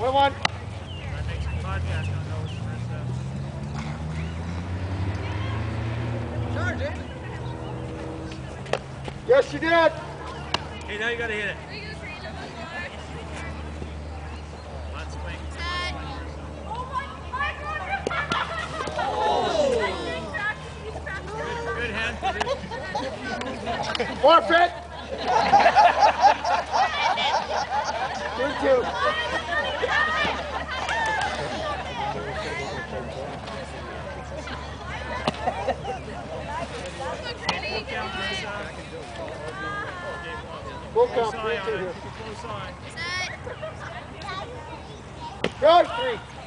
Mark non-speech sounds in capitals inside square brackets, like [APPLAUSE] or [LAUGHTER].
One one. I make some podcast on those first Charge it. Yes, you did. Hey, now you gotta hit it. Let's swing. Good, good hand position. Forfeit. [LAUGHS] Two two. Count this, uh, Full count. Three two here. Close eye. Go three.